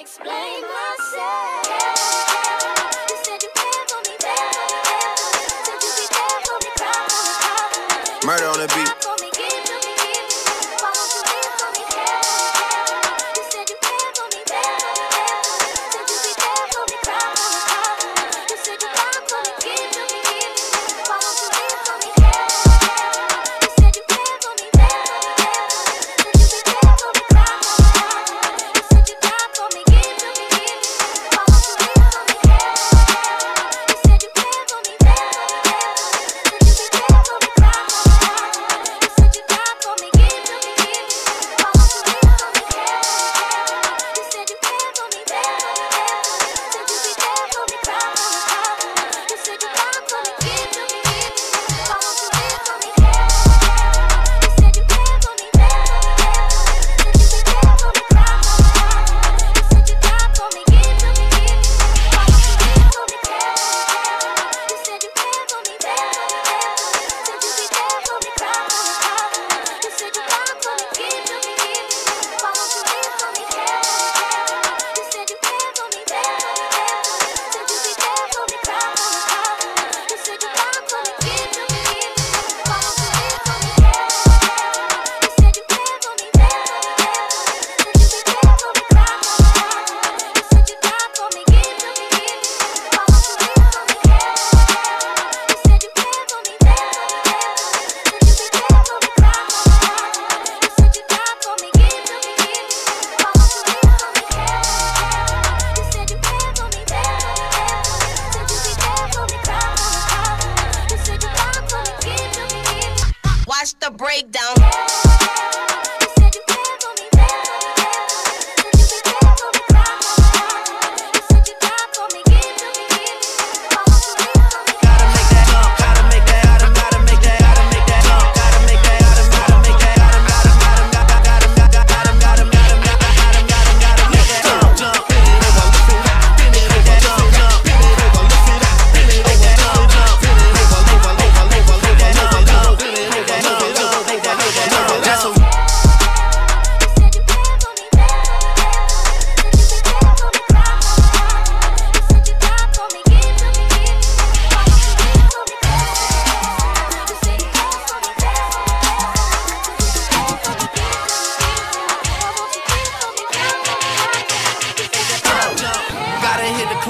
explain myself. Murder on the beat.